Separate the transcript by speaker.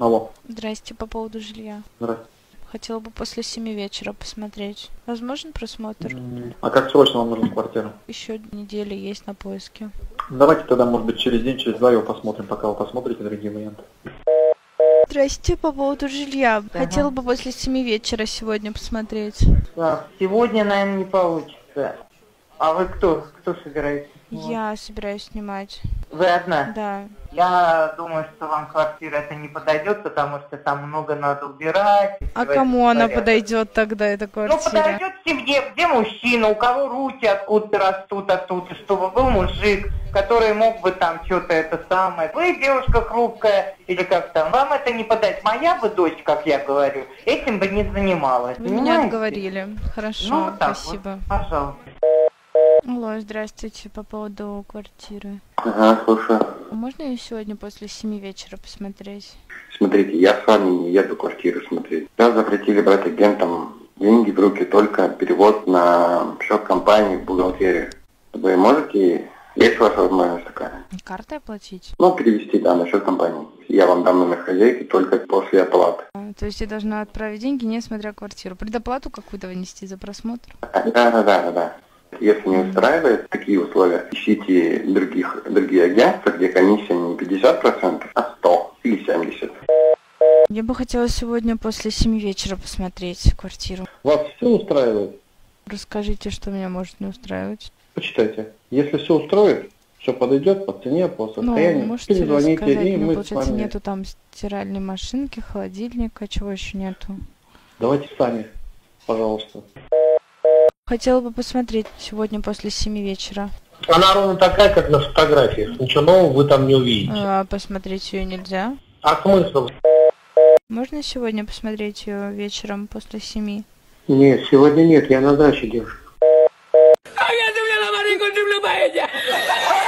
Speaker 1: Алло.
Speaker 2: Здрасте, по поводу жилья.
Speaker 1: Здравствуйте.
Speaker 2: Хотела бы после семи вечера посмотреть. Возможен просмотр?
Speaker 1: А как срочно вам нужна квартира?
Speaker 2: Еще неделя есть на поиске.
Speaker 1: Давайте тогда, может быть, через день, через два его посмотрим, пока вы посмотрите другие варианты.
Speaker 2: Здрасте, по поводу жилья.
Speaker 3: Ага.
Speaker 2: Хотела бы после семи вечера сегодня посмотреть.
Speaker 3: Так, сегодня, наверное, не получится. А вы кто? Кто собираетесь?
Speaker 2: Я собираюсь снимать.
Speaker 3: Вы одна?
Speaker 2: Да.
Speaker 3: Я думаю, что вам квартира это не подойдет, потому что там много надо убирать.
Speaker 2: А кому она
Speaker 3: порядок.
Speaker 2: подойдет тогда, эта
Speaker 3: Ну,
Speaker 2: квартира?
Speaker 3: подойдет семье, где мужчина, у кого руки откуда-то растут оттуда, чтобы был мужик, который мог бы там что-то это самое. Вы девушка хрупкая, или как там, вам это не подать. Моя бы дочь, как я говорю, этим бы не занималась.
Speaker 2: Вы меня
Speaker 3: понимаете?
Speaker 2: отговорили. Хорошо,
Speaker 3: Ну, вот так
Speaker 2: спасибо.
Speaker 3: вот, пожалуйста.
Speaker 2: Алло, здравствуйте, по поводу квартиры.
Speaker 4: Ага, слушаю.
Speaker 2: Можно ее сегодня после семи вечера посмотреть?
Speaker 4: Смотрите, я с вами не еду квартиру смотреть. Сейчас запретили брать агентам деньги в руки, только перевод на счет компании в бухгалтерию. Вы можете, есть у вас возможность такая?
Speaker 2: Картой оплатить?
Speaker 4: Ну, перевести, да, на счет компании. Я вам дам номер хозяйки только после оплаты.
Speaker 2: А, То есть я должна отправить деньги, не смотря квартиру. Предоплату какую-то внести за просмотр?
Speaker 4: Да, да, да, да. Если не устраивает такие условия, ищите других, другие агентства, где комиссия не 50%, а 100 или 70%.
Speaker 2: Я бы хотела сегодня после семи вечера посмотреть квартиру.
Speaker 1: Вас все устраивает?
Speaker 2: Расскажите, что меня может не устраивать.
Speaker 1: Почитайте. Если все устроит, все подойдет по цене, по
Speaker 2: Ну,
Speaker 1: состоянию,
Speaker 2: можете
Speaker 1: перезвоните,
Speaker 2: рассказать,
Speaker 1: и
Speaker 2: ну,
Speaker 1: мы с
Speaker 2: получается,
Speaker 1: вами...
Speaker 2: нету там стиральной машинки, холодильника, чего еще нету?
Speaker 1: Давайте сами, пожалуйста.
Speaker 2: Хотела бы посмотреть сегодня после семи вечера.
Speaker 5: Она ровно такая, как на фотографиях. Ничего нового вы там не увидите.
Speaker 2: А посмотреть ее нельзя?
Speaker 5: А смысл?
Speaker 2: Можно сегодня посмотреть ее вечером после семи?
Speaker 5: Нет, сегодня нет, я на даче, девушка.
Speaker 6: ¡Hágase una